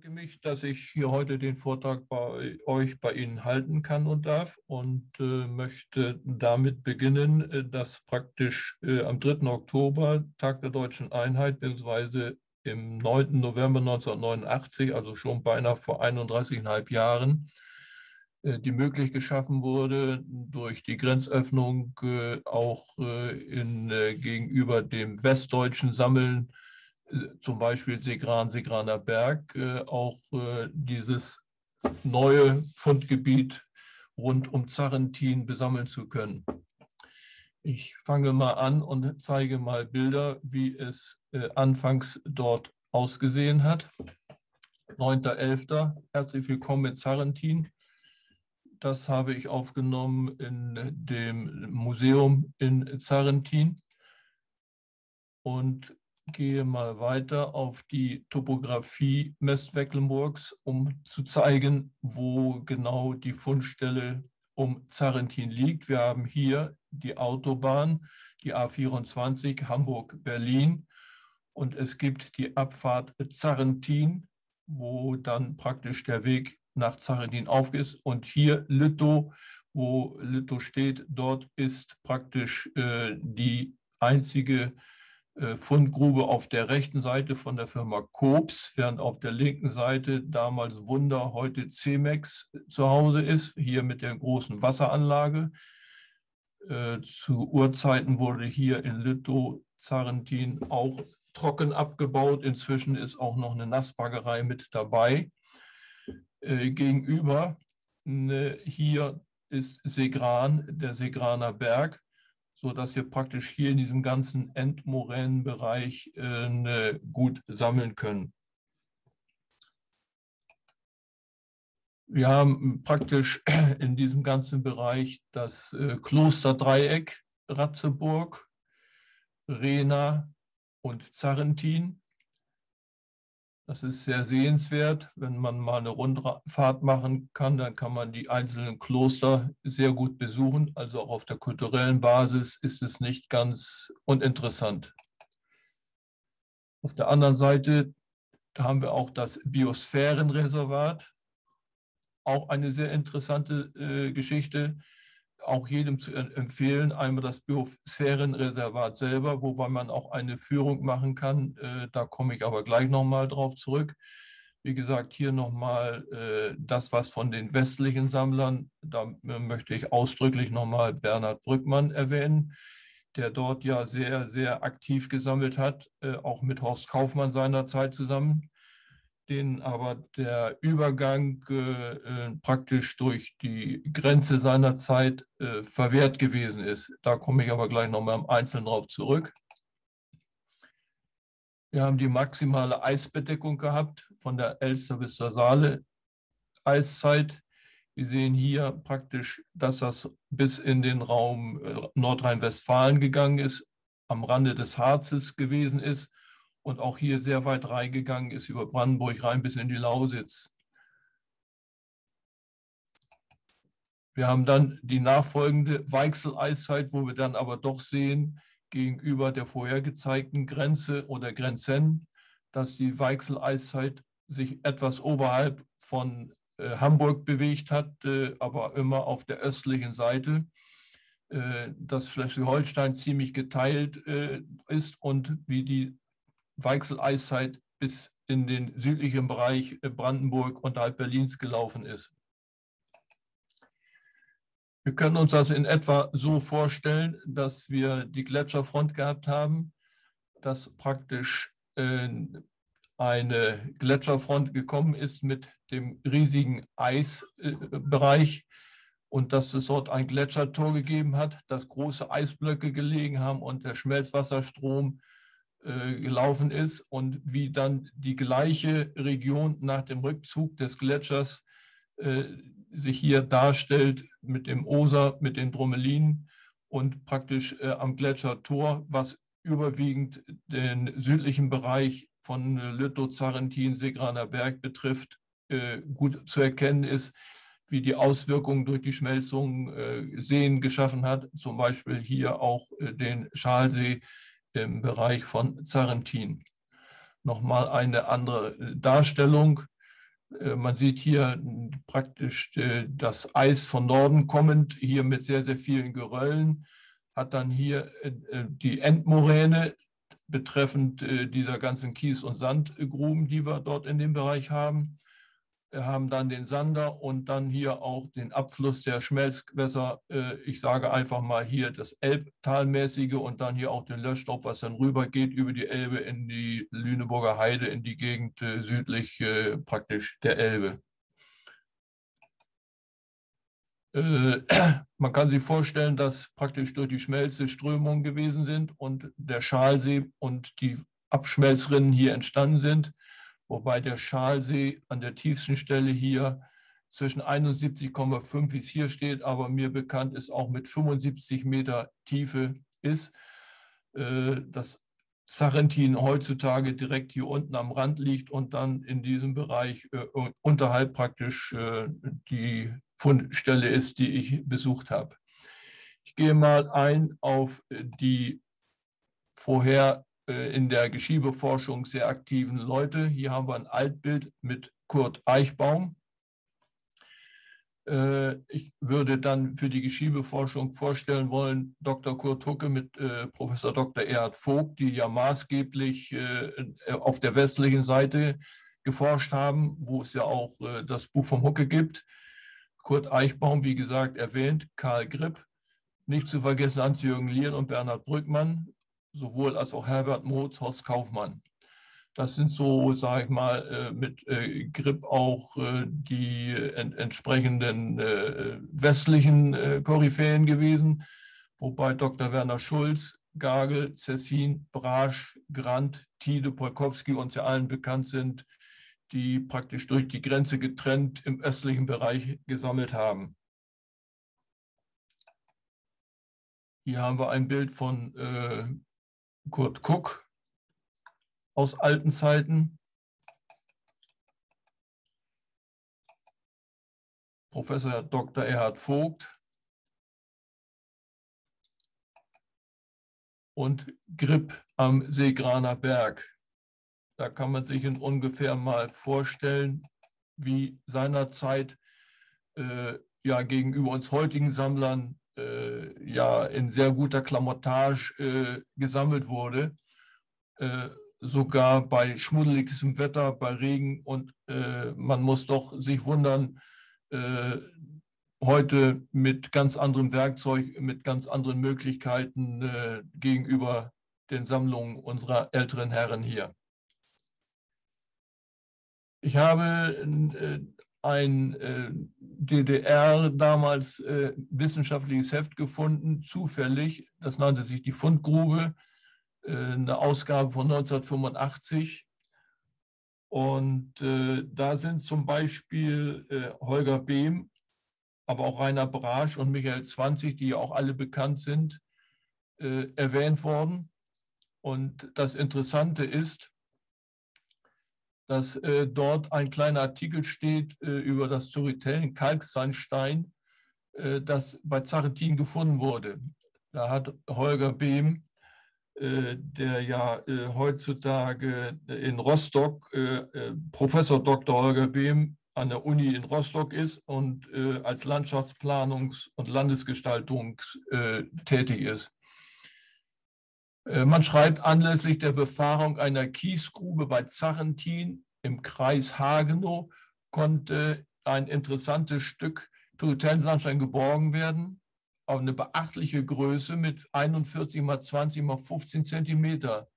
bedanke mich, dass ich hier heute den Vortrag bei euch, bei Ihnen halten kann und darf und äh, möchte damit beginnen, äh, dass praktisch äh, am 3. Oktober, Tag der Deutschen Einheit, beziehungsweise im 9. November 1989, also schon beinahe vor 31,5 Jahren, äh, die möglich geschaffen wurde durch die Grenzöffnung äh, auch in, gegenüber dem westdeutschen Sammeln zum Beispiel Segran, Segraner Berg, äh, auch äh, dieses neue Fundgebiet rund um Zarrentin besammeln zu können. Ich fange mal an und zeige mal Bilder, wie es äh, anfangs dort ausgesehen hat. 9.11. Herzlich willkommen in Zarrentin. Das habe ich aufgenommen in dem Museum in Zarrentin. Und gehe mal weiter auf die Topographie Mestmecklenburgs, um zu zeigen, wo genau die Fundstelle um Zarrentin liegt. Wir haben hier die Autobahn, die A24 Hamburg-Berlin und es gibt die Abfahrt Zarrentin, wo dann praktisch der Weg nach Zarrentin auf ist und hier Lüttow, wo Lüttow steht, dort ist praktisch äh, die einzige Fundgrube auf der rechten Seite von der Firma Kobs, während auf der linken Seite damals Wunder, heute Cemex zu Hause ist, hier mit der großen Wasseranlage. Äh, zu Urzeiten wurde hier in Lüttow, Zarentin auch trocken abgebaut. Inzwischen ist auch noch eine Nassbaggerei mit dabei. Äh, gegenüber ne, hier ist Segran, der Segraner Berg sodass wir praktisch hier in diesem ganzen Endmoränenbereich äh, gut sammeln können. Wir haben praktisch in diesem ganzen Bereich das äh, Klosterdreieck Ratzeburg, Rena und Zarrentin. Das ist sehr sehenswert. Wenn man mal eine Rundfahrt machen kann, dann kann man die einzelnen Kloster sehr gut besuchen. Also auch auf der kulturellen Basis ist es nicht ganz uninteressant. Auf der anderen Seite haben wir auch das Biosphärenreservat. Auch eine sehr interessante äh, Geschichte auch jedem zu empfehlen. Einmal das Biosphärenreservat selber, wobei man auch eine Führung machen kann. Äh, da komme ich aber gleich nochmal drauf zurück. Wie gesagt, hier nochmal äh, das, was von den westlichen Sammlern, da äh, möchte ich ausdrücklich nochmal Bernhard Brückmann erwähnen, der dort ja sehr, sehr aktiv gesammelt hat, auch mit Horst Kaufmann seinerzeit zusammen denen aber der Übergang äh, äh, praktisch durch die Grenze seiner Zeit äh, verwehrt gewesen ist. Da komme ich aber gleich nochmal im Einzelnen drauf zurück. Wir haben die maximale Eisbedeckung gehabt von der Elster bis zur Saale Eiszeit. Wir sehen hier praktisch, dass das bis in den Raum äh, Nordrhein-Westfalen gegangen ist, am Rande des Harzes gewesen ist und auch hier sehr weit reingegangen ist über Brandenburg rein bis in die Lausitz. Wir haben dann die nachfolgende Weichsel-Eiszeit, wo wir dann aber doch sehen, gegenüber der vorher gezeigten Grenze oder Grenzen, dass die Weichsel-Eiszeit sich etwas oberhalb von äh, Hamburg bewegt hat, äh, aber immer auf der östlichen Seite, äh, dass Schleswig-Holstein ziemlich geteilt äh, ist und wie die Weichsel-Eiszeit bis in den südlichen Bereich äh, Brandenburg unterhalb Berlins gelaufen ist. Wir können uns das in etwa so vorstellen, dass wir die Gletscherfront gehabt haben, dass praktisch äh, eine Gletscherfront gekommen ist mit dem riesigen Eisbereich und dass es dort ein Gletschertor gegeben hat, dass große Eisblöcke gelegen haben und der Schmelzwasserstrom äh, gelaufen ist und wie dann die gleiche Region nach dem Rückzug des Gletschers äh, sich hier darstellt mit dem Oser, mit den Dromelinen und praktisch äh, am Gletschertor, was überwiegend den südlichen Bereich von Lüttow, Zarentin, Segraner Berg betrifft, gut zu erkennen ist, wie die Auswirkungen durch die Schmelzung Seen geschaffen hat, zum Beispiel hier auch den Schalsee, im Bereich von Zarentin. Nochmal eine andere Darstellung. Äh, man sieht hier praktisch äh, das Eis von Norden kommend, hier mit sehr, sehr vielen Geröllen, hat dann hier äh, die Endmoräne betreffend dieser ganzen Kies- und Sandgruben, die wir dort in dem Bereich haben. Haben dann den Sander und dann hier auch den Abfluss der Schmelzgewässer. Äh, ich sage einfach mal hier das Elbtalmäßige und dann hier auch den Löschstop, was dann rüber geht über die Elbe in die Lüneburger Heide, in die Gegend äh, südlich äh, praktisch der Elbe. Man kann sich vorstellen, dass praktisch durch die Schmelze Strömungen gewesen sind und der Schalsee und die Abschmelzrinnen hier entstanden sind wobei der Schalsee an der tiefsten Stelle hier zwischen 71,5, wie es hier steht, aber mir bekannt ist, auch mit 75 Meter Tiefe ist. Äh, das Sarentin heutzutage direkt hier unten am Rand liegt und dann in diesem Bereich äh, unterhalb praktisch äh, die Fundstelle ist, die ich besucht habe. Ich gehe mal ein auf die vorher in der Geschiebeforschung sehr aktiven Leute. Hier haben wir ein Altbild mit Kurt Eichbaum. Äh, ich würde dann für die Geschiebeforschung vorstellen wollen Dr. Kurt Hucke mit äh, Professor Dr. Erhard Vogt, die ja maßgeblich auf der westlichen Seite geforscht haben, wo es ja auch das Buch vom Hucke gibt. Kurt Eichbaum, wie gesagt, erwähnt, Karl Gripp, nicht zu vergessen Hans-Jürgen Lien und Bernhard Brückmann, sowohl als auch Herbert Motz, Horst Kaufmann. Das sind so, sage ich mal, äh, mit äh, Grip auch äh, die entsprechenden westlichen Koryphäen gewesen, wobei Dr. Werner Schulz, Gagel, Cessin, Brasch, Grant, Tide, Polkowski uns ja allen bekannt sind, die praktisch durch die Grenze getrennt im östlichen Bereich gesammelt haben. Hier haben wir ein Bild von Kurt Cook aus alten Zeiten. Professor Dr. Erhard Vogt und Grip am Seegraner Berg. Da kann man sich ungefähr mal vorstellen, wie seinerzeit äh, ja gegenüber uns heutigen Sammlern äh, ja in sehr guter Klamottage äh, gesammelt wurde, äh, sogar bei schmuddeligstem Wetter, bei Regen und äh, man muss doch sich wundern, äh, heute mit ganz anderem Werkzeug, mit ganz anderen Möglichkeiten äh, gegenüber den Sammlungen unserer älteren Herren hier. Ich habe ein äh, DDR damals äh, wissenschaftliches Heft gefunden, zufällig, das nannte sich die Fundgrube, äh, eine Ausgabe von 1985. Und äh, da sind zum Beispiel äh, Holger Behm, aber auch Rainer Brasch und Michael Zwanzig, die ja auch alle bekannt sind, äh, erwähnt worden. Und das Interessante ist, dass äh, dort ein kleiner Artikel steht äh, über das Storytelling Kalksandstein, äh, das bei Zarentin gefunden wurde. Da hat Holger Behm, äh, der ja äh, heutzutage in Rostock, äh, Professor Dr. Holger Behm an der Uni in Rostock ist und als Landschaftsplanungs- und Landesgestaltungs tätig ist. Äh, man schreibt anlässlich der Befahrung einer Kiesgrube bei Zarentin im Kreis Hagenow konnte ein interessantes Stück Turritellensandstein geborgen werden, auf eine beachtliche Größe mit 41 mal 20 mal 15 Zentimeter.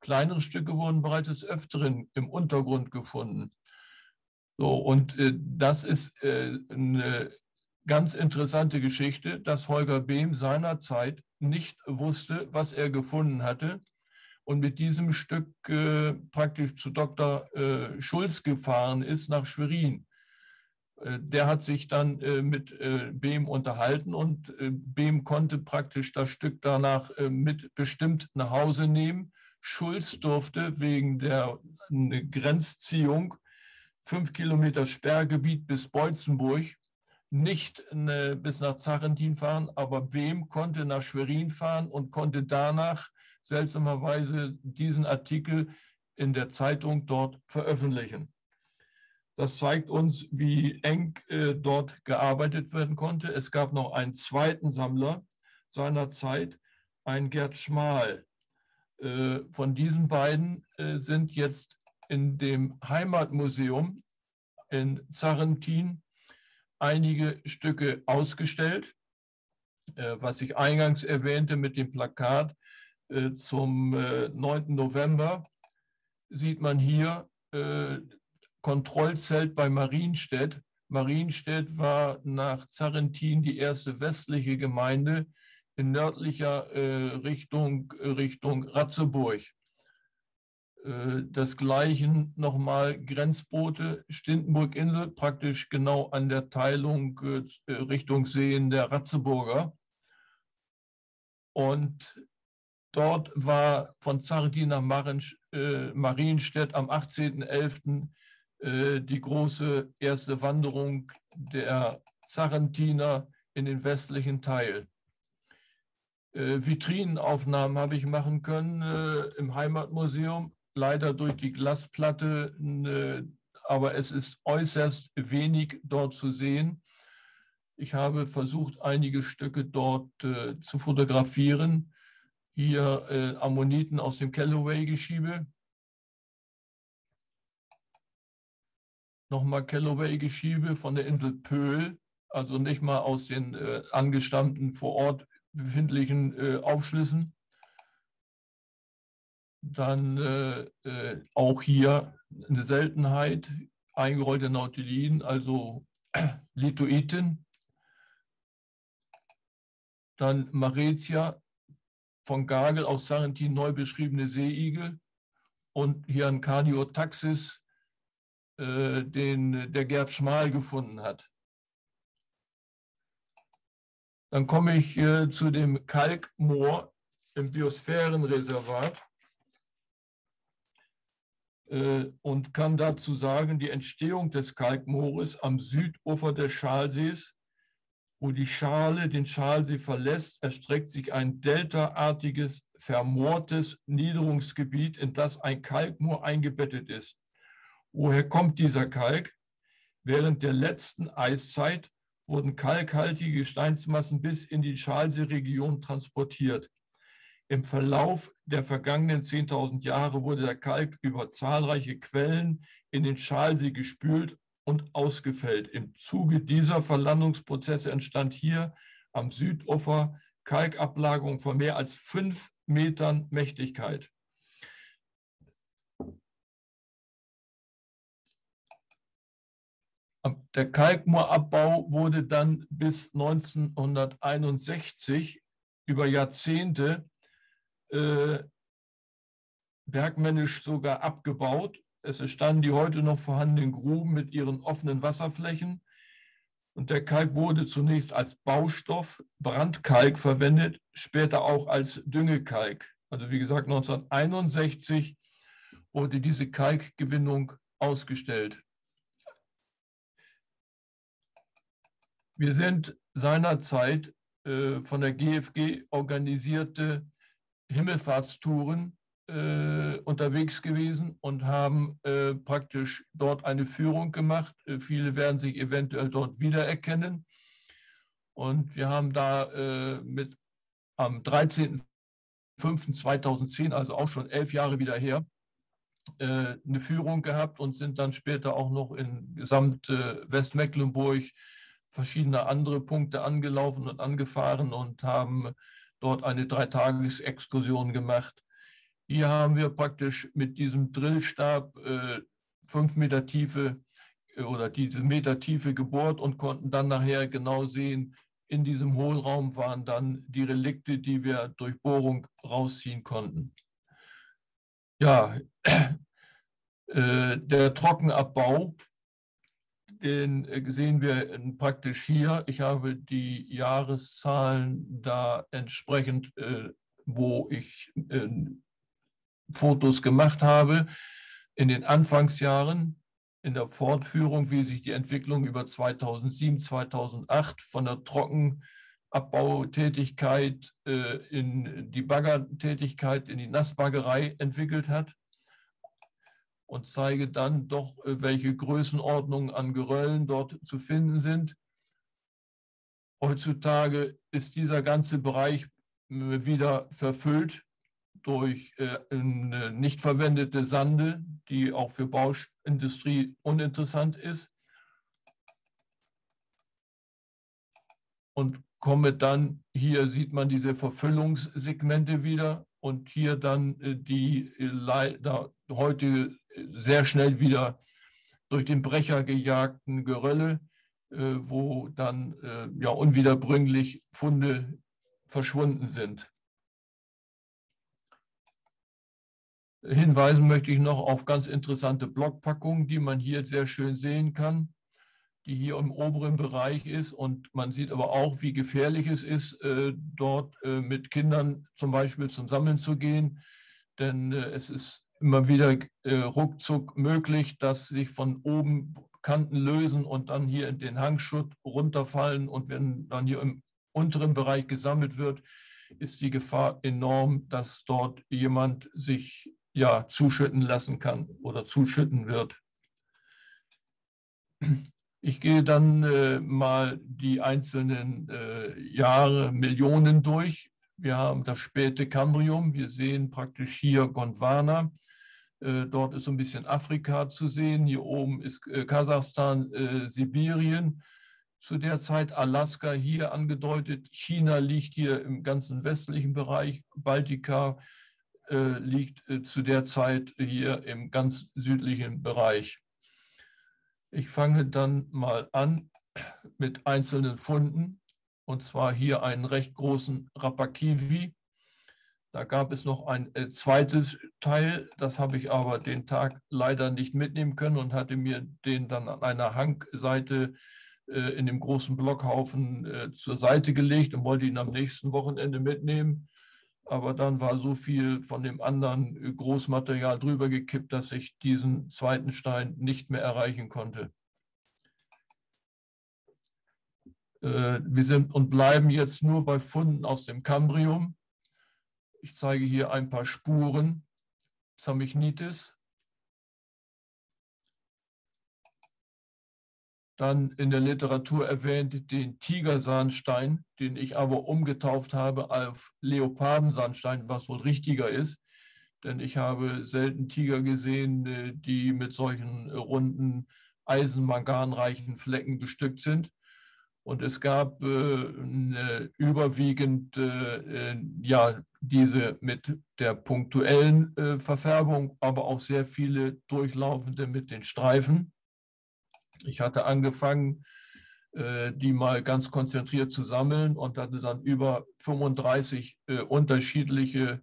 Kleinere Stücke wurden bereits des Öfteren im Untergrund gefunden. So, und äh, das ist äh, eine ganz interessante Geschichte, dass Holger Behm seinerzeit nicht wusste, was er gefunden hatte und mit diesem Stück äh, praktisch zu Dr. Äh, Schulz gefahren ist nach Schwerin. Äh, der hat sich dann äh, mit äh, Behm unterhalten und äh, Behm konnte praktisch das Stück danach mit bestimmt nach Hause nehmen. Schulz durfte wegen der Grenzziehung fünf Kilometer Sperrgebiet bis Beutzenburg nicht eine, bis nach Zarentin fahren, aber Behm konnte nach Schwerin fahren und konnte danach seltsamerweise diesen Artikel in der Zeitung dort veröffentlichen. Das zeigt uns, wie eng äh, dort gearbeitet werden konnte. Es gab noch einen zweiten Sammler seiner Zeit, einen Gerd Schmal. Äh, von diesen beiden äh, sind jetzt in dem Heimatmuseum in Zarentin einige Stücke ausgestellt. Äh, was ich eingangs erwähnte mit dem Plakat äh, zum 9. Äh, November, sieht man hier Kontrollzelt bei Marienstedt. Marienstedt war nach Zarentin die erste westliche Gemeinde in nördlicher Richtung, Richtung Ratzeburg. Äh, desgleichen nochmal Grenzboote, Stindenburg-Insel, praktisch genau an der Teilung äh, Richtung Seen der Ratzeburger. Und dort war von Zardin nach Marienstedt am 18.11. Äh, die große erste Wanderung der Sarentiner in den westlichen Teil. Äh, Vitrinenaufnahmen habe ich machen können äh, im Heimatmuseum, leider durch die Glasplatte, aber es ist äußerst wenig dort zu sehen. Ich habe versucht, einige Stücke dort zu fotografieren. Hier Ammoniten aus dem Callaway-Geschiebe, nochmal Callaway-Geschiebe von der Insel Pöhl, also nicht mal aus den äh, angestammten vor Ort befindlichen äh, Aufschlüssen. Dann äh, äh auch hier eine Seltenheit, eingerollte Nautilin, also Litoiten. Dann Maretia von Gagel aus Sarentin neu beschriebene Seeigel und hier ein Cardiotaxis äh, den der Gerd Schmal gefunden hat. Dann komme ich äh, zu dem Kalkmoor im Biosphärenreservat und kann dazu sagen, die Entstehung des Kalkmoores am Südufer des Schalsees, wo die Schale den Schalsee verlässt, erstreckt sich ein deltaartiges, vermoortes Niederungsgebiet, in das ein Kalkmoor eingebettet ist. Woher kommt dieser Kalk? Während der letzten Eiszeit wurden kalkhaltige Gesteinsmassen bis in die Schalseeregion transportiert. Im Verlauf der vergangenen 10.000 Jahre wurde der Kalk über zahlreiche Quellen in den Schalsee gespült und ausgefällt. Im Zuge dieser Verlandungsprozesse entstand hier am Südufer Kalkablagerung von mehr als fünf Metern Mächtigkeit. Der Kalkmoorabbau wurde dann bis 1961 über Jahrzehnte äh, bergmännisch sogar abgebaut. Es entstanden die heute noch vorhandenen Gruben mit ihren offenen Wasserflächen. Und der Kalk wurde zunächst als Baustoff, Brandkalk verwendet, später auch als Düngekalk. Also wie gesagt, 1961 wurde diese Kalkgewinnung ausgestellt. Wir sind seinerzeit äh, von der GFG organisierte Himmelfahrtstouren äh, unterwegs gewesen und haben äh, praktisch dort eine Führung gemacht. Äh, viele werden sich eventuell dort wiedererkennen. Und wir haben da äh, mit am 13.05.2010, also auch schon elf Jahre wieder her, äh, eine Führung gehabt und sind dann später auch noch in gesamt Westmecklenburg verschiedene andere Punkte angelaufen und angefahren und haben dort eine Dreitagesexkursion gemacht. Hier haben wir praktisch mit diesem Drillstab äh, fünf Meter Tiefe äh, oder diese Meter Tiefe gebohrt und konnten dann nachher genau sehen, in diesem Hohlraum waren dann die Relikte, die wir durch Bohrung rausziehen konnten. Ja, äh, der Trockenabbau den äh, sehen wir praktisch hier. Ich habe die Jahreszahlen da entsprechend, äh, wo ich äh, Fotos gemacht habe. In den Anfangsjahren, in der Fortführung, wie sich die Entwicklung über 2007, 2008 von der Trockenabbautätigkeit in die Baggertätigkeit, in die Nassbaggerei entwickelt hat und zeige dann doch, äh, welche Größenordnungen an Geröllen dort zu finden sind. Heutzutage ist dieser ganze Bereich äh, wieder verfüllt durch äh, nicht verwendete Sande, die auch für Bauindustrie uninteressant ist. Und komme dann, hier sieht man diese Verfüllungssegmente wieder und hier dann die leider heute sehr schnell wieder durch den Brecher gejagten Gerölle, äh, wo dann äh, ja unwiederbringlich Funde verschwunden sind. Hinweisen möchte ich noch auf ganz interessante Blockpackungen, die man hier sehr schön sehen kann, die hier im oberen Bereich ist. Und man sieht aber auch, wie gefährlich es ist, äh, dort mit Kindern zum Beispiel zum Sammeln zu gehen. Denn es ist immer wieder äh, ruckzuck möglich, dass sich von oben Kanten lösen und dann hier in den Hangschutt runterfallen. Und wenn dann hier im unteren Bereich gesammelt wird, ist die Gefahr enorm, dass dort jemand sich ja zuschütten lassen kann oder zuschütten wird. Ich gehe dann äh, mal die einzelnen äh, Jahre, Millionen durch. Wir haben das späte Kambrium. Wir sehen praktisch hier Gondwana. Äh, dort ist so ein bisschen Afrika zu sehen. Hier oben ist äh, Kasachstan, äh, Sibirien. Zu der Zeit Alaska hier angedeutet. China liegt hier im ganzen westlichen Bereich. Baltika liegt zu der Zeit hier im ganz südlichen Bereich. Ich fange dann mal an mit einzelnen Funden. Und zwar hier einen recht großen Rapakiwi da gab es noch ein äh, zweites Teil, das habe ich aber den Tag leider nicht mitnehmen können und hatte mir den dann an einer Hangseite äh, in dem großen Blockhaufen äh, zur Seite gelegt und wollte ihn am nächsten Wochenende mitnehmen. Aber dann war so viel von dem anderen äh, Großmaterial drüber gekippt, dass ich diesen zweiten Stein nicht mehr erreichen konnte. Äh, wir sind und bleiben jetzt nur bei Funden aus dem Kambrium. Ich zeige hier ein paar Spuren. Zamichnitis. Dann in der Literatur erwähnt den Tigersandstein, den ich aber umgetauft habe auf Leopardensandstein, was wohl richtiger ist. Denn ich habe selten Tiger gesehen, äh, die mit solchen runden, eisenmanganreichen Flecken bestückt sind. Und es gab äh, überwiegend äh, ja, diese mit der punktuellen äh, Verfärbung, aber auch sehr viele durchlaufende mit den Streifen. Ich hatte angefangen, äh, die mal ganz konzentriert zu sammeln und hatte dann über 35 äh, unterschiedliche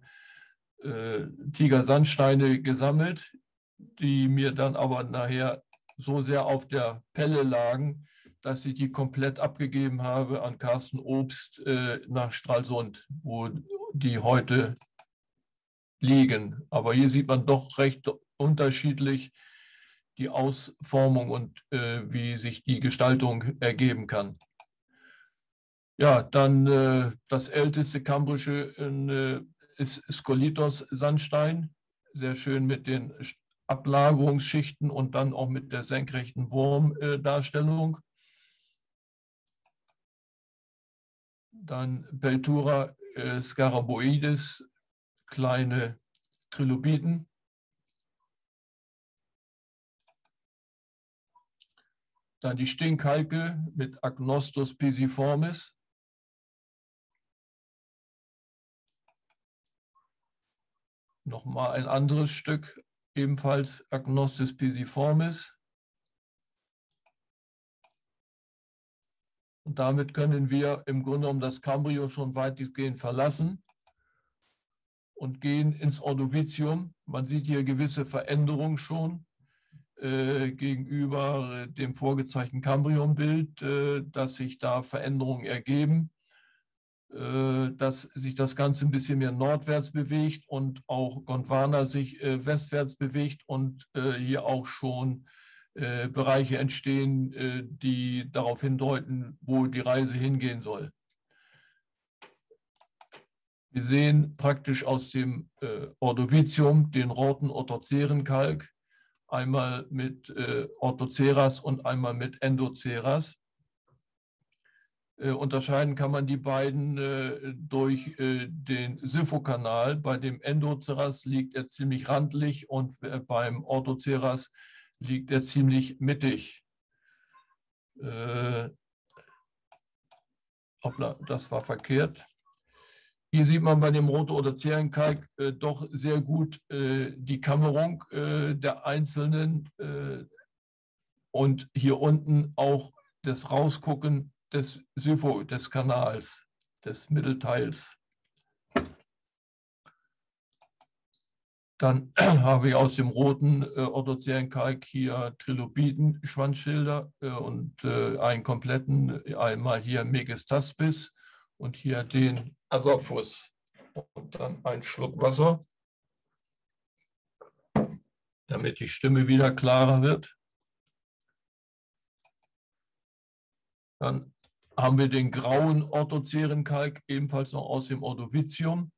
äh, Tigersandsteine gesammelt, die mir dann aber nachher so sehr auf der Pelle lagen, dass ich die komplett abgegeben habe an Carsten Obst äh, nach Stralsund, wo die heute liegen. Aber hier sieht man doch recht unterschiedlich die Ausformung und äh, wie sich die Gestaltung ergeben kann. Ja, dann äh, das älteste kambrische äh, ist Skolitos Sandstein, sehr schön mit den Ablagerungsschichten und dann auch mit der senkrechten Wurmdarstellung. Dann Beltura äh, Scaraboides, kleine Trilobiten. Dann die Stinkhalke mit Agnostus pisiformis. Nochmal ein anderes Stück, ebenfalls Agnostus pisiformis. Und damit können wir im Grunde genommen das Cambrio schon weitgehend verlassen und gehen ins Ordovicium. Man sieht hier gewisse Veränderungen schon äh, gegenüber dem vorgezeigten Cambrium-Bild, äh, dass sich da Veränderungen ergeben, äh, dass sich das Ganze ein bisschen mehr nordwärts bewegt und auch Gondwana sich äh, westwärts bewegt und äh, hier auch schon äh, Bereiche entstehen, äh, die darauf hindeuten, wo die Reise hingehen soll. Wir sehen praktisch aus dem äh, Ordovicium den roten Orthocerenkalk, einmal mit äh, Orthoceras und einmal mit Endoceras. Äh, unterscheiden kann man die beiden äh, durch äh, den Syphokanal. Bei dem Endoceras liegt er ziemlich randlich und äh, beim Orthoceras liegt er ziemlich mittig. Äh, hoppla, das war verkehrt. Hier sieht man bei dem Rote- oder Zährenkalk äh, doch sehr gut äh, die Kammerung äh, der einzelnen äh, und hier unten auch das Rausgucken des Sypho, des Kanals, des Mittelteils. Dann habe ich aus dem roten äh, Orthoceankalk hier Trilobiten-Schwanzschilder äh, und äh, einen kompletten, einmal hier Megistaspis und hier den Asaphus. Und dann ein Schluck Wasser, damit die Stimme wieder klarer wird. Dann haben wir den grauen Orthocerenkalk, ebenfalls noch aus dem Ordovicium.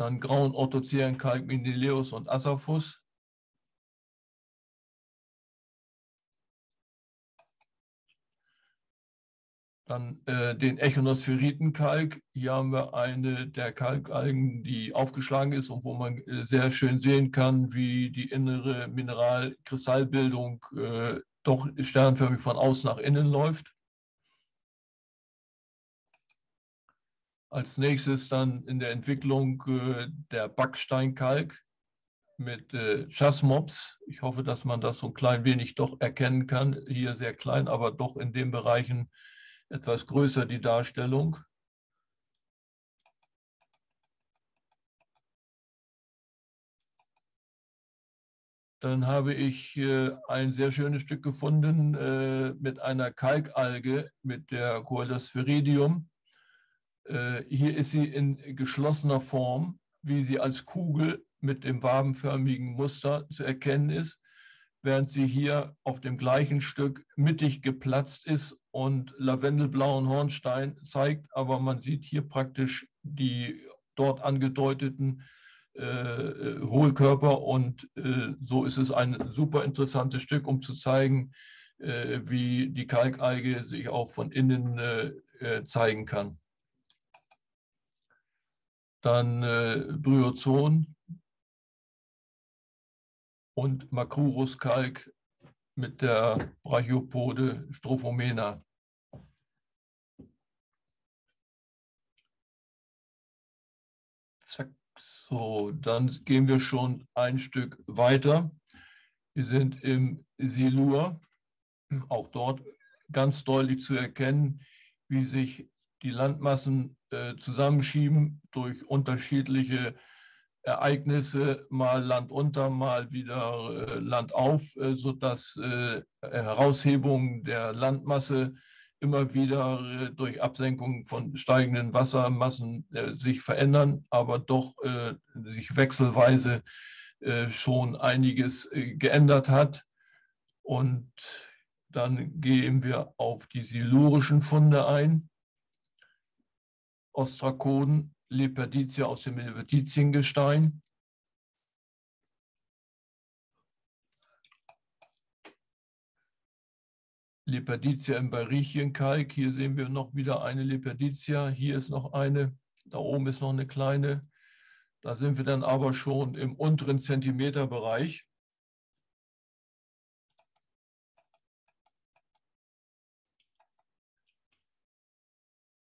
Dann grauen Orthocerenkalk, Menelaeus und Asaphus. Dann äh, den Echonosphäritenkalk. Hier haben wir eine der Kalkalgen, die aufgeschlagen ist und wo man äh, sehr schön sehen kann, wie die innere Mineralkristallbildung äh, doch sternförmig von außen nach innen läuft. Als nächstes dann in der Entwicklung äh, der Backsteinkalk mit äh, Chasmops. Ich hoffe, dass man das so ein klein wenig doch erkennen kann. Hier sehr klein, aber doch in den Bereichen etwas größer die Darstellung. Dann habe ich äh, ein sehr schönes Stück gefunden äh, mit einer Kalkalge, mit der Coelospheridium. Äh, hier ist sie in geschlossener Form, wie sie als Kugel mit dem wabenförmigen Muster zu erkennen ist, während sie hier auf dem gleichen Stück mittig geplatzt ist und lavendelblauen Hornstein zeigt, aber man sieht hier praktisch die dort angedeuteten äh, äh, Hohlkörper und äh, so ist es ein super interessantes Stück, um zu zeigen, äh, wie die Kalkalge sich auch von innen äh, äh, zeigen kann. Dann Bryozon und Makruruskalk mit der Brachiopode Strophomena. Zack, so, dann gehen wir schon ein Stück weiter. Wir sind im Silur, auch dort ganz deutlich zu erkennen, wie sich die Landmassen äh, zusammenschieben durch unterschiedliche Ereignisse, mal Land unter, mal wieder äh, Land auf, äh, sodass äh, Heraushebungen der Landmasse immer wieder äh, durch Absenkung von steigenden Wassermassen äh, sich verändern, aber doch äh, sich wechselweise schon einiges geändert hat. Und dann gehen wir auf die silurischen Funde ein. Ostrakoden Leperditia aus dem Leperdiziengestein. Leperditia im Barichienkalk. Hier sehen wir noch wieder eine Leperditia. Hier ist noch eine. Da oben ist noch eine kleine. Da sind wir dann aber schon im unteren Zentimeterbereich.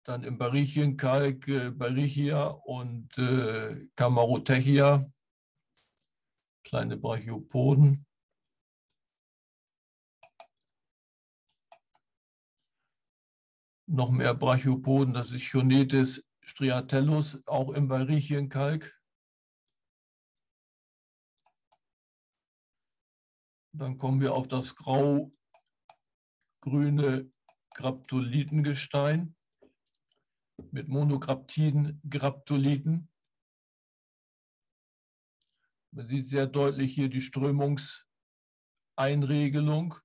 Dann im Barichienkalk äh, Barichia und äh, Camarotechia, kleine Brachiopoden. Noch mehr Brachiopoden, das ist Chonetis striatellus, auch im Barichienkalk. Dann kommen wir auf das grau-grüne Graptolitengestein mit Monograptiden, Graptoliten. Man sieht sehr deutlich hier die Strömungseinregelung.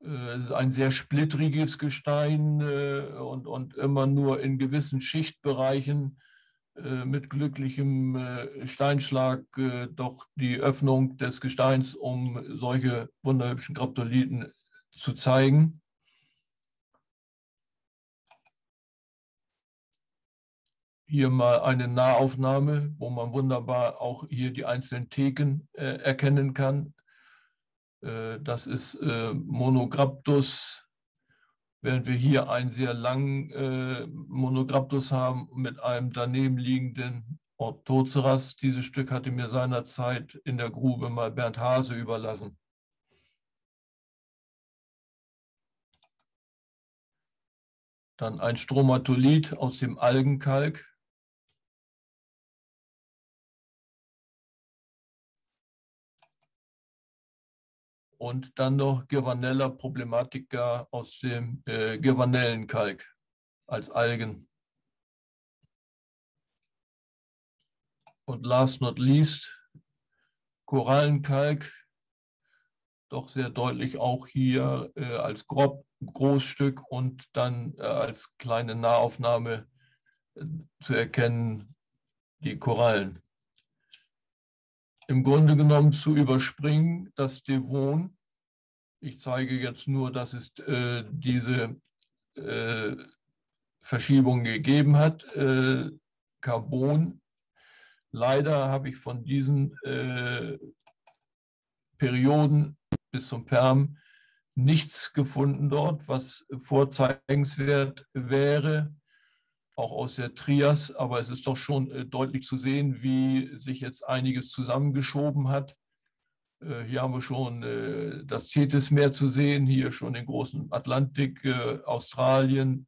Äh, es ist ein sehr splittriges Gestein äh, und, und immer nur in gewissen Schichtbereichen äh, mit glücklichem Steinschlag doch die Öffnung des Gesteins, um solche wunderhübschen Graptolithen zu zeigen. Hier mal eine Nahaufnahme, wo man wunderbar auch hier die einzelnen Theken erkennen kann. das ist Monograptus während wir hier einen sehr langen äh, Monograptus haben mit einem daneben liegenden Orthoceras. Dieses Stück hatte mir seinerzeit in der Grube mal Bernd Hase überlassen. Dann ein Stromatolith aus dem Algenkalk. Und dann noch Girvanella problematica aus dem äh, Girvanellenkalk als Algen. Und last not least Korallenkalk, doch sehr deutlich auch hier äh, als grob, Großstück und dann äh, als kleine Nahaufnahme äh, zu erkennen die Korallen im Grunde genommen zu überspringen, das Devon. Ich zeige jetzt nur, dass es äh, diese äh, Verschiebung gegeben hat. Äh, Carbon. Leider habe ich von diesen äh, Perioden bis zum Perm nichts gefunden dort, was vorzeigenswert wäre auch aus der Trias, aber es ist doch schon äh, deutlich zu sehen, wie sich jetzt einiges zusammengeschoben hat. Äh, hier haben wir schon äh, das Tethysmeer zu sehen, hier schon den großen Atlantik, Australien,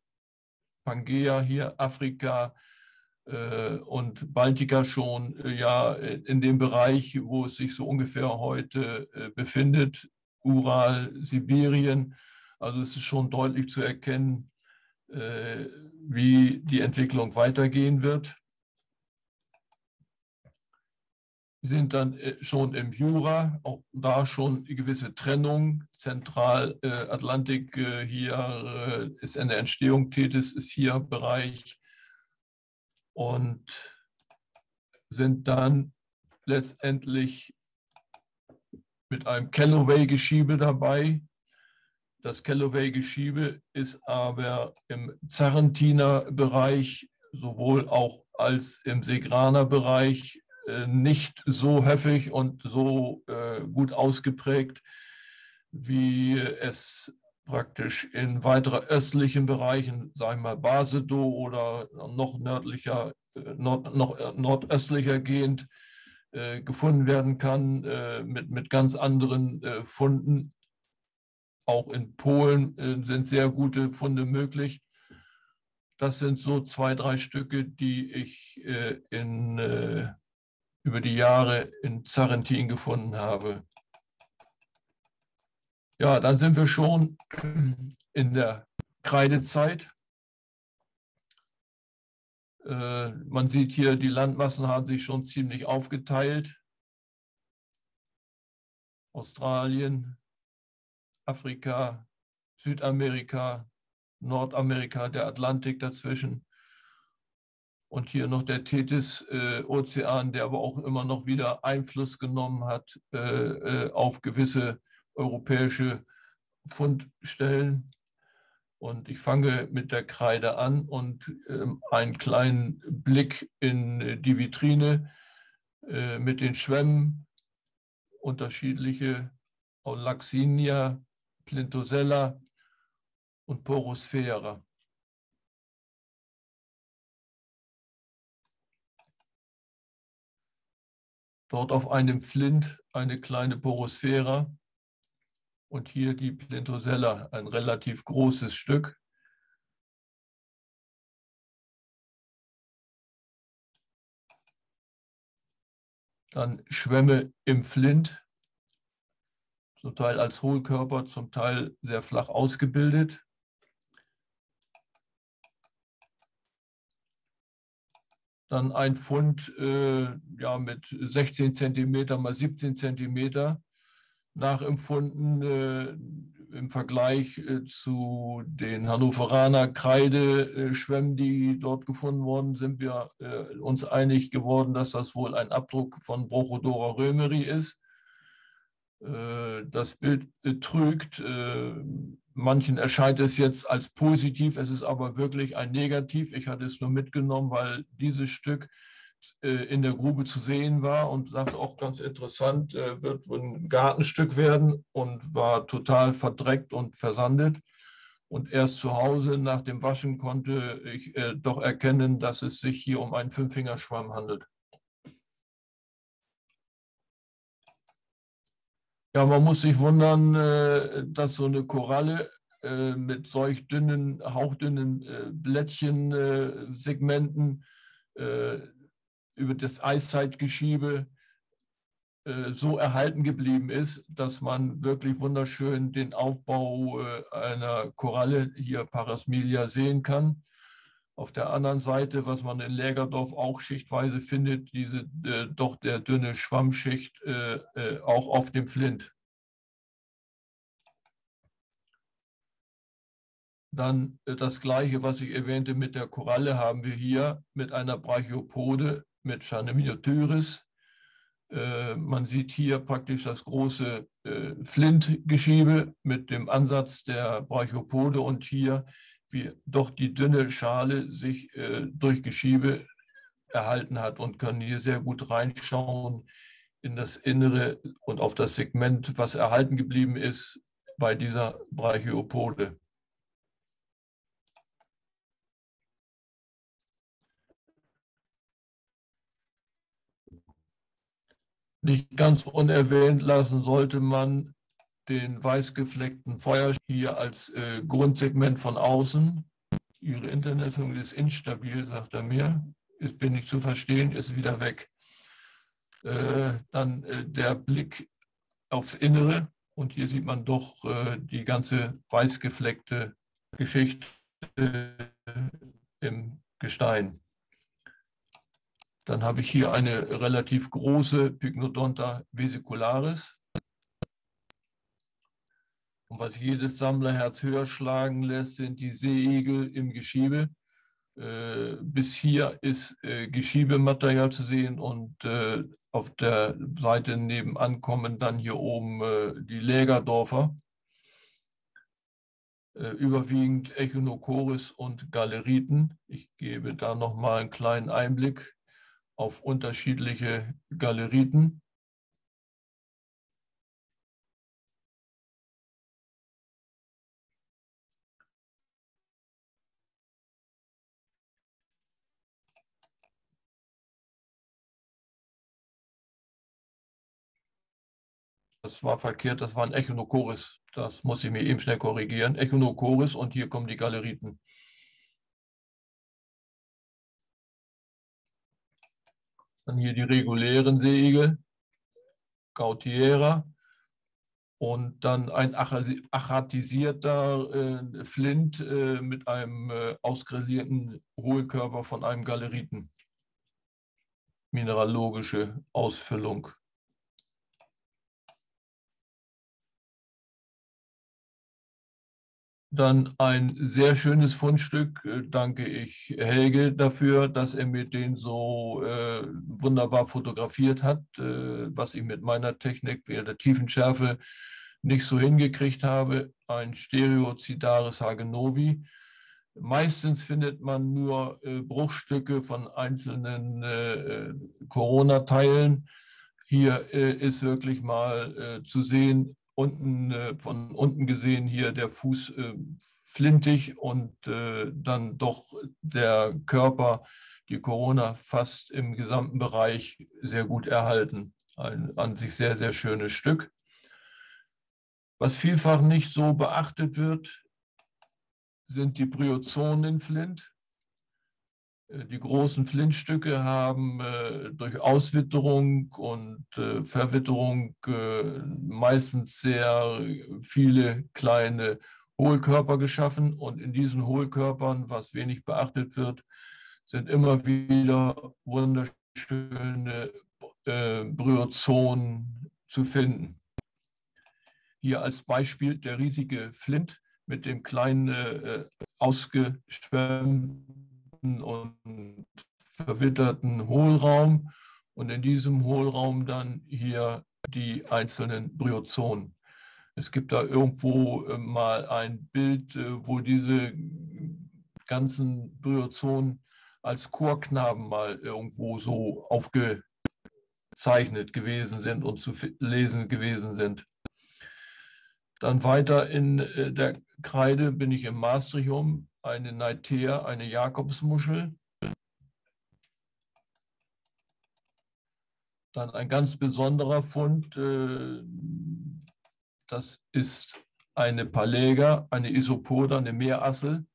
Pangea hier, Afrika und Baltika schon ja in dem Bereich, wo es sich so ungefähr heute befindet, Ural, Sibirien. Also es ist schon deutlich zu erkennen, wie die Entwicklung weitergehen wird. Wir sind dann äh, schon im Jura, auch da schon eine gewisse Trennung. Zentralatlantik äh, hier ist in der Entstehung tätig, ist hier Bereich und sind dann letztendlich mit einem Callaway-Geschiebe dabei, das Callaway-Geschiebe ist aber im Zarrentiner Bereich sowohl auch als im Segraner Bereich äh, nicht so häufig und so äh, gut ausgeprägt, wie es praktisch in weiteren östlichen Bereichen, sagen wir mal Basedow oder noch nördlicher, äh, nord, noch nordöstlicher gehend, gefunden werden kann mit, mit ganz anderen Funden auch in Polen äh, sind sehr gute Funde möglich. Das sind so zwei, drei Stücke, die ich äh, in, äh, über die Jahre in Zarentin gefunden habe. Ja, dann sind wir schon in der Kreidezeit. Man sieht hier, die Landmassen haben sich schon ziemlich aufgeteilt. Australien, Afrika, Südamerika, Nordamerika, der Atlantik dazwischen. Und hier noch der Tethys-Ozean, äh, der aber auch immer noch wieder Einfluss genommen hat äh, äh, auf gewisse europäische Fundstellen. Und ich fange mit der Kreide an und ähm, einen kleinen Blick in die Vitrine mit den Schwämmen, unterschiedliche Laxinia, Plintosella und Porosphäre. Dort auf einem Flint eine kleine Porosphäre und hier die Plintosella, ein relativ großes Stück. Dann Schwämme im Flint, zum Teil als Hohlkörper, zum Teil sehr flach ausgebildet. Dann ein Fund äh, ja, mit 16 cm mal 17 cm nachempfunden, äh, im Vergleich äh, zu den Hannoveraner Kreideschwämmen, die dort gefunden wurden, sind wir äh, uns einig geworden, dass das wohl ein Abdruck von Brochodora römeri ist. Äh, das Bild trügt. Manchen erscheint es jetzt als positiv, es ist aber wirklich ein Negativ. Ich hatte es nur mitgenommen, weil dieses Stück äh, in der Grube zu sehen war und sagte auch ganz interessant, äh, wird ein Gartenstück werden und war total verdreckt und versandet. Und erst zu Hause nach dem Waschen konnte ich äh, doch erkennen, dass es sich hier um einen Fünffingerschwamm handelt. Ja, man muss sich wundern, dass so eine Koralle mit solch dünnen, hauchdünnen Blättchensegmenten über das Eiszeitgeschiebe äh, so erhalten geblieben ist, dass man wirklich wunderschön den Aufbau äh, einer Koralle hier Parasmilia sehen kann. Auf der anderen Seite, was man in Lägerdorf auch schichtweise findet, diese äh, doch der dünne Schwammschicht äh, äh, auch auf dem Flint. Dann äh, das gleiche, was ich erwähnte mit der Koralle, haben wir hier mit einer Brachiopode mit Chaneminotyris. Äh, man sieht hier praktisch das große äh, Flintgeschiebe mit dem Ansatz der Brachopode und hier wie doch die dünne Schale sich äh, durch Geschiebe erhalten hat und können hier sehr gut reinschauen in das Innere und auf das Segment, was erhalten geblieben ist bei dieser Brachiopode. Nicht ganz unerwähnt lassen sollte man den weißgefleckten Feuer hier als äh, Grundsegment von außen. Ihre Internetverbindung ist instabil, sagt er mir. Ist, bin ich zu verstehen, ist wieder weg. Äh, dann äh, der Blick aufs Innere und hier sieht man doch äh, die ganze weißgefleckte Geschichte äh, im Gestein. Dann habe ich hier eine relativ große Pycnodonta vesicularis. Und was jedes Sammlerherz höher schlagen lässt, sind die Seeigel im Geschiebe. Äh, bis hier ist äh, Geschiebematerial zu sehen und äh, auf der Seite nebenan kommen dann hier oben die Lägerdorfer. Überwiegend Echinocoris und Galeriten. Ich gebe da nochmal einen kleinen Einblick auf unterschiedliche Galeriten. Das war verkehrt, das war ein Echinocoris. Das muss ich mir eben schnell korrigieren. Echinocoris und hier kommen die Galeriten. Dann hier die regulären Segel, Gautiera und dann ein achatisierter äh, Flint äh, mit einem äh, ausgrasierten Hohlkörper von einem Galeriten. Mineralogische Ausfüllung. Dann ein sehr schönes Fundstück, äh, danke ich Helge dafür, dass er mir den so äh, wunderbar fotografiert hat, äh, was ich mit meiner Technik während der Tiefenschärfe nicht so hingekriegt habe. Ein Stereozidaris Hagenovi. Meistens findet man nur äh, Bruchstücke von einzelnen äh, äh, Corona-Teilen. Hier ist wirklich mal zu sehen, unten äh, von unten gesehen hier der Fuß äh, flintig und äh, dann doch der Körper, die Corona fast im gesamten Bereich sehr gut erhalten. Ein an sich sehr, sehr schönes Stück. Was vielfach nicht so beachtet wird, sind die Bryozonen in Flint. Äh, die großen Flintstücke haben äh, durch Auswitterung und äh, Verwitterung meistens sehr viele kleine Hohlkörper geschaffen. Und in diesen Hohlkörpern, was wenig beachtet wird, sind immer wieder wunderschöne Bryozonen zu finden. Hier als Beispiel der riesige Flint mit dem kleinen äh, ausgeschwemmten und verwitterten Hohlraum und in diesem Hohlraum dann hier die einzelnen Bryozonen. Es gibt da irgendwo äh, mal ein Bild, äh, wo diese ganzen Bryozonen als Chorknaben mal irgendwo so aufgezeichnet gewesen sind und zu lesen gewesen sind. Dann weiter in äh, der Kreide bin ich im Maastrichum, eine Neitea, eine Jakobsmuschel. Dann ein ganz besonderer Fund, äh, das ist eine Palega, eine Isopoda, eine Meerassel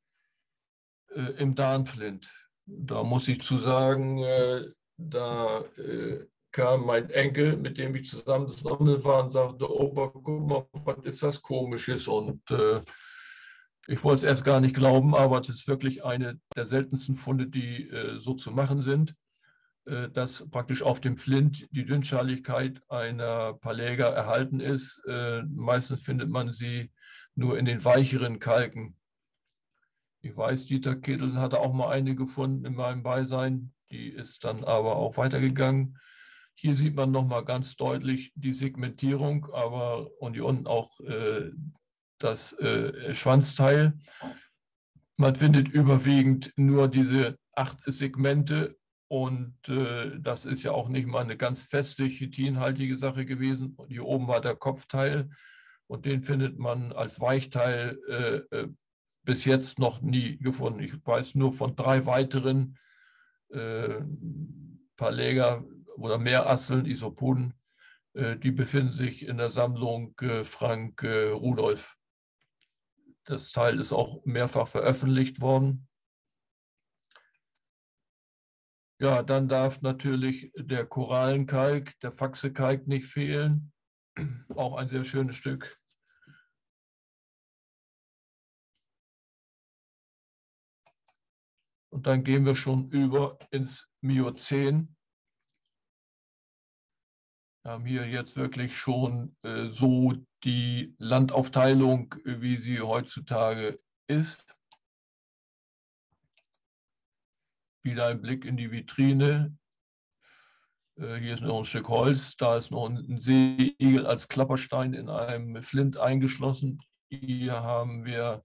äh, im Darnflint. Da muss ich zu sagen, da kam mein Enkel, mit dem ich zusammen war, und sagte, Opa, guck mal, was ist das Komisches? Und äh, ich wollte es erst gar nicht glauben, aber es ist wirklich eine der seltensten Funde, die äh, so zu machen sind, äh, dass praktisch auf dem Flint die Dünnschaligkeit einer Paläger erhalten ist. Äh, meistens findet man sie nur in den weicheren Kalken. Ich weiß, Dieter Kettel hatte auch mal eine gefunden in meinem Beisein, die ist dann aber auch weitergegangen. Hier sieht man nochmal ganz deutlich die Segmentierung, aber und hier unten auch äh, das äh, Schwanzteil. Man findet überwiegend nur diese acht Segmente und äh, das ist ja auch nicht mal eine ganz feste chitinhaltige Sache gewesen. Und hier oben war der Kopfteil und den findet man als Weichteil äh, äh, bis jetzt noch nie gefunden. Ich weiß nur von drei weiteren äh, Paläger, oder Meerasseln, Isopoden, äh, die befinden sich in der Sammlung äh, Frank Rudolf. Das Teil ist auch mehrfach veröffentlicht worden. Ja, dann darf natürlich der Korallenkalk, der Faxekalk nicht fehlen. Auch ein sehr schönes Stück. Und dann gehen wir schon über ins Miozän. Wir haben hier jetzt wirklich schon äh, so die Landaufteilung, wie sie heutzutage ist. Wieder ein Blick in die Vitrine. Äh, hier ist noch ein Stück Holz, da ist noch ein Seeigel als Klapperstein in einem Flint eingeschlossen. Hier haben wir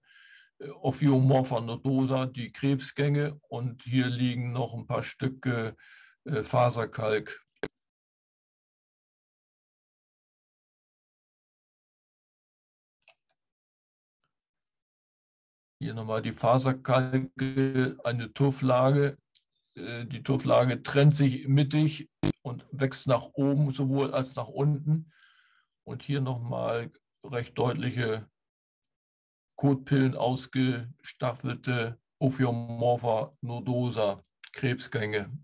äh, Ophiomorpha nodosa, die Krebsgänge, und hier liegen noch ein paar Stücke äh, Faserkalk Hier nochmal die Faserkalke, eine Tufflage. Äh, die Tufflage trennt sich mittig und wächst nach oben sowohl als nach unten. Und hier nochmal recht deutliche Kotpillen ausgestaffelte Ophiomorpha nodosa Krebsgänge.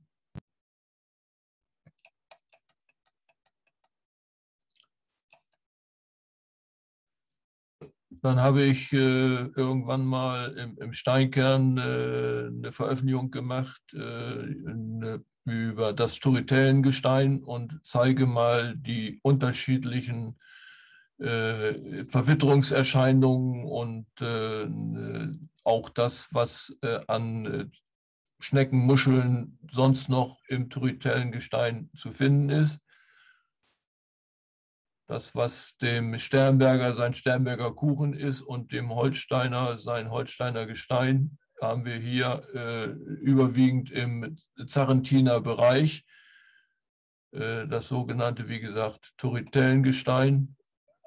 Dann habe ich äh, irgendwann mal im, im Steinkern äh, eine Veröffentlichung gemacht äh, eine, über das Storytellengestein und zeige mal die unterschiedlichen äh, Verwitterungserscheinungen und äh, auch das, was äh, an Schneckenmuscheln sonst noch im Turritellengestein zu finden ist. Das, was dem Sternberger sein Sternberger Kuchen ist und dem Holsteiner sein Holsteiner Gestein, haben wir hier äh, überwiegend im Zarentiner Bereich. Äh, das sogenannte, wie gesagt, Turritellengestein,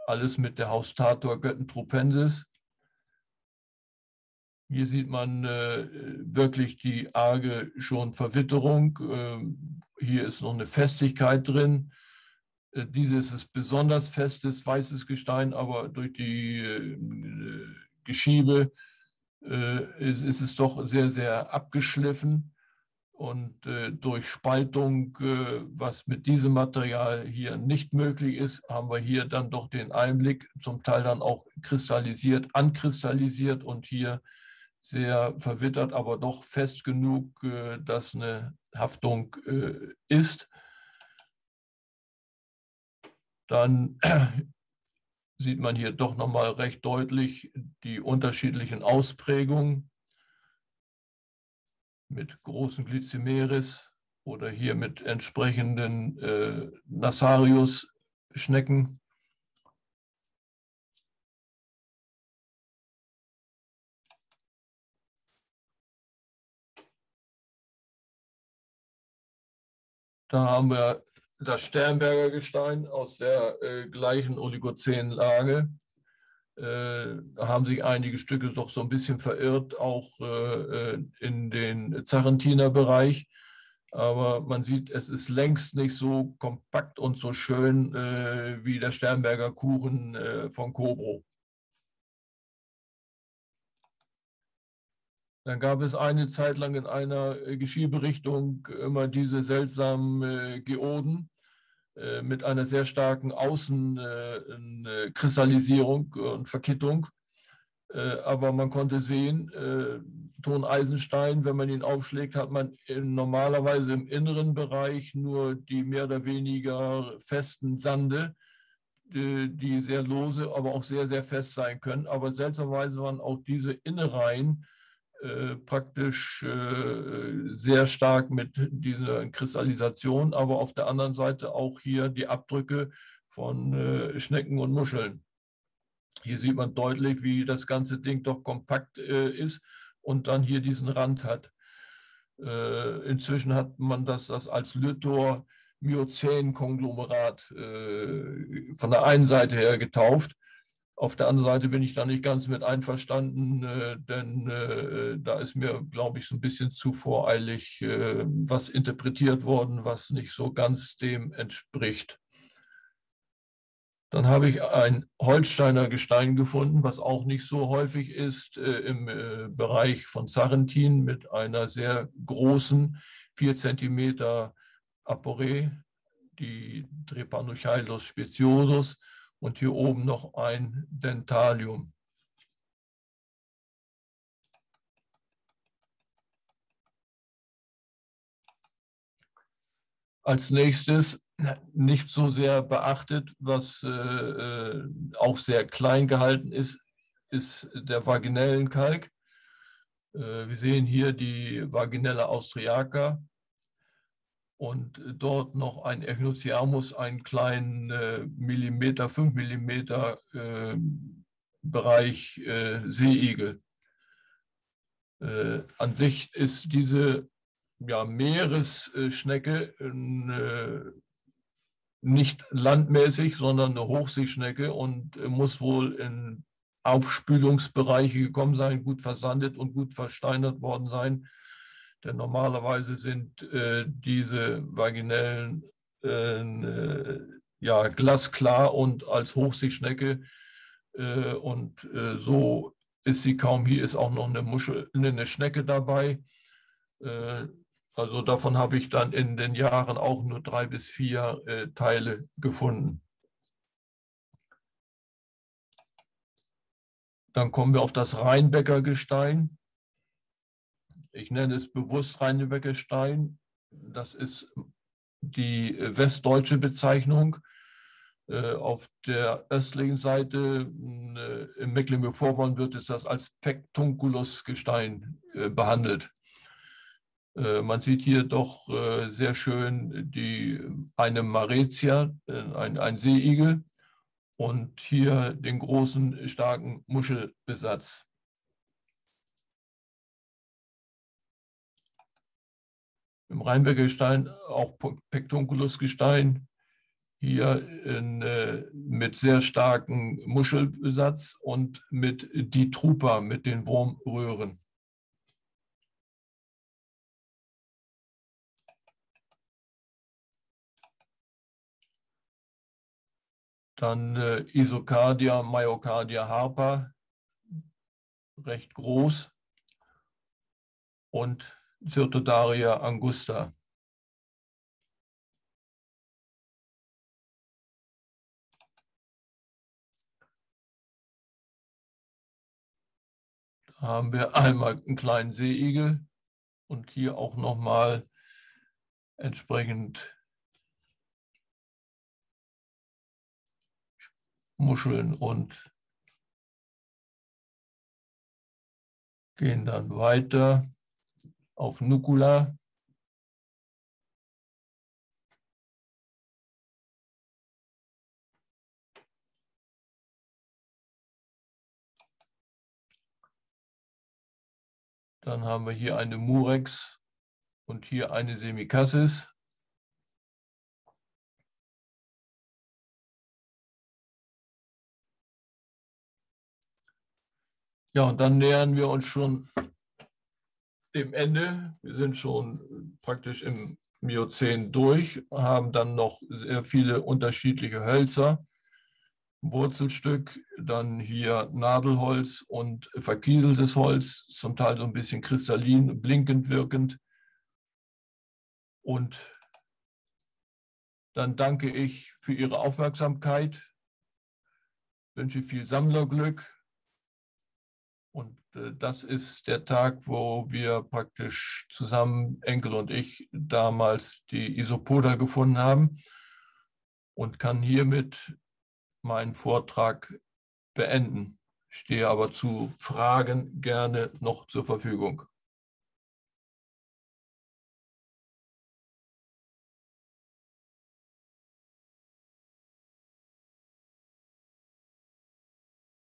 alles mit der Haustator Göttentrupensis. Hier sieht man äh, wirklich die arge schon Verwitterung. Ähm, hier ist noch eine Festigkeit drin. Äh, dieses ist besonders festes, weißes Gestein, aber durch die äh, Geschiebe äh, ist, es doch sehr, sehr abgeschliffen. Und durch Spaltung, was mit diesem Material hier nicht möglich ist, haben wir hier dann doch den Einblick, zum Teil dann auch kristallisiert, ankristallisiert und hier sehr verwittert, aber doch fest genug, dass eine Haftung ist. Dann sieht man hier doch nochmal recht deutlich die unterschiedlichen Ausprägungen mit großen Glycimeris oder hier mit entsprechenden äh, Nassarius-Schnecken. Da haben wir das Sternberger Gestein aus der äh, gleichen Oligozänlage. Äh, haben sich einige Stücke doch so ein bisschen verirrt, auch äh, äh in den Zarentiner Bereich. Aber man sieht, es ist längst nicht so kompakt und so schön äh, wie der Sternberger Kuchen äh, von Cobro. Dann gab es eine Zeit lang in einer äh, Geschierberichtung immer diese seltsamen äh, Geoden äh, mit einer sehr starken Außenkristallisierung und Verkittung. Aber man konnte sehen, Toneisenstein, wenn man ihn aufschlägt, hat man normalerweise im inneren Bereich nur die mehr oder weniger festen Sande, die sehr lose, aber auch sehr, sehr fest sein können. Aber seltsamerweise waren auch diese Innereien äh, praktisch äh, sehr stark mit dieser Kristallisation, aber auf der anderen Seite auch hier die Abdrücke von äh, Schnecken und Muscheln. Hier sieht man deutlich, wie das ganze Ding doch kompakt ist und dann hier diesen Rand hat. inzwischen hat man das, das als Lythor Miozän-Konglomerat von der einen Seite her getauft. Auf der anderen Seite bin ich da nicht ganz mit einverstanden, äh, denn äh, da ist mir, glaube ich, so ein bisschen zu voreilig äh, was interpretiert worden, was nicht so ganz dem entspricht. Dann habe ich ein Holsteiner Gestein gefunden, was auch nicht so häufig ist im Bereich von Sarrentin mit einer sehr großen 4 cm Aporé, die Drepanocheilos speciosus und hier oben noch ein Dentalium. Als nächstes nicht so sehr beachtet, was äh, auch sehr klein gehalten ist, ist der vaginellen Kalk. Äh, wir sehen hier die Vaginella austriaca und dort noch ein Echinocyamus, einen kleinen äh, Millimeter, 5 Millimeter äh, Bereich äh, Seeigel. Äh, an sich ist diese ja, Meeresschnecke äh, nicht landmäßig, sondern eine Hochseeschnecke und muss wohl in Aufspülungsbereiche gekommen sein, gut versandet und gut versteinert worden sein denn normalerweise sind äh, diese vaginellen äh, ja, glasklar und als Hochseeschnecke. Äh, und äh, so ist sie kaum. Hier ist auch noch eine, Muschel, eine Schnecke dabei. Äh, also davon habe ich dann in den Jahren auch nur drei bis vier äh, Teile gefunden. Dann kommen wir auf das Rheinbecker Gestein ich nenne es bewusst Rheinbecker Stein. Das ist die westdeutsche Bezeichnung. Äh, auf der östlichen Seite äh, im Mecklenburg-Vorpommern wird es das als Pectunculus-Gestein äh, behandelt. Man sieht hier doch sehr schön die, eine Maretia, ein, ein Seeigel und hier den großen, starken Muschelbesatz. Im Rheinberger Gestein auch Pectunculusgestein, hier in, äh, mit sehr starkem Muschelbesatz und mit Ditrupa, mit den Wurmröhren. Dann äh, Isocardia, Myocardia harpa, recht groß. Und Cirtodaria angusta. Da haben wir einmal einen kleinen Seeigel und hier auch nochmal entsprechend Muscheln und gehen dann weiter auf Nucula. Dann haben wir hier eine Murex und hier eine Semikassis. Ja, und dann nähern wir uns schon dem Ende. Wir sind schon praktisch im Miozän durch, haben dann noch sehr viele unterschiedliche Hölzer. Wurzelstück, dann hier Nadelholz und verkieseltes Holz, zum Teil so ein bisschen kristallin, blinkend wirkend. Und dann danke ich für Ihre Aufmerksamkeit, wünsche viel Sammlerglück. Äh, das ist der Tag, wo wir praktisch zusammen, Enkel und ich, damals die Isopoda gefunden haben und kann hiermit meinen Vortrag beenden. Stehe aber zu Fragen gerne noch zur Verfügung.